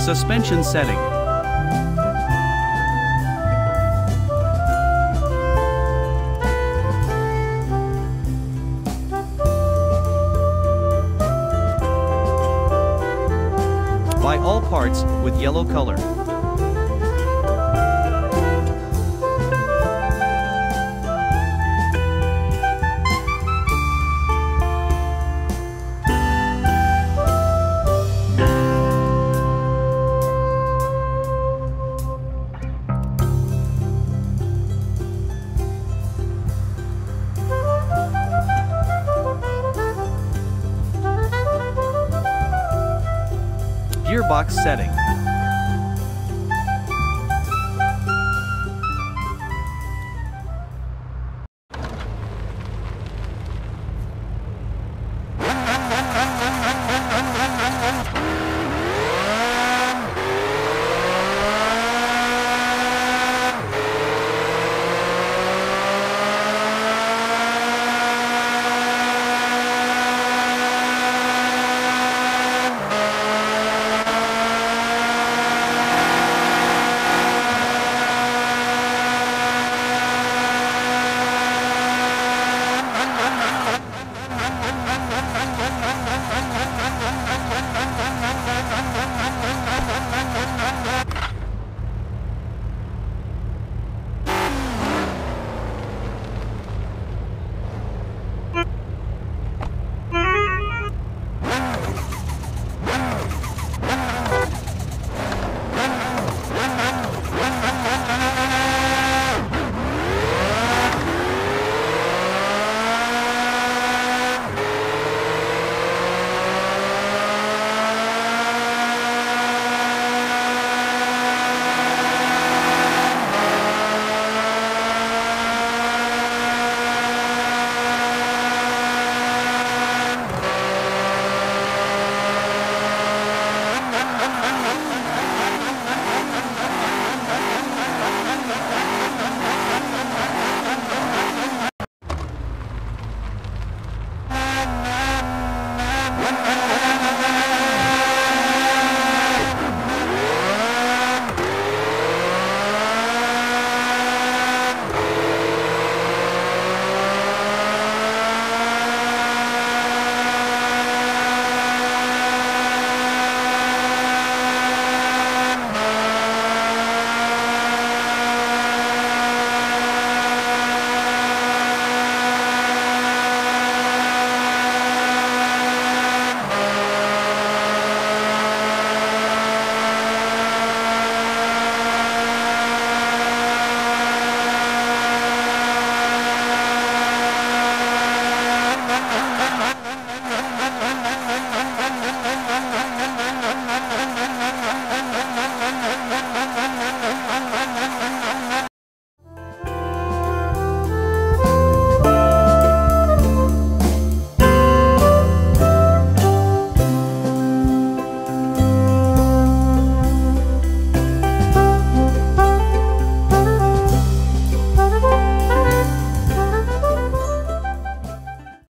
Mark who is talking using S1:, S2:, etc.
S1: Suspension setting. Buy all parts with yellow color. Gearbox setting.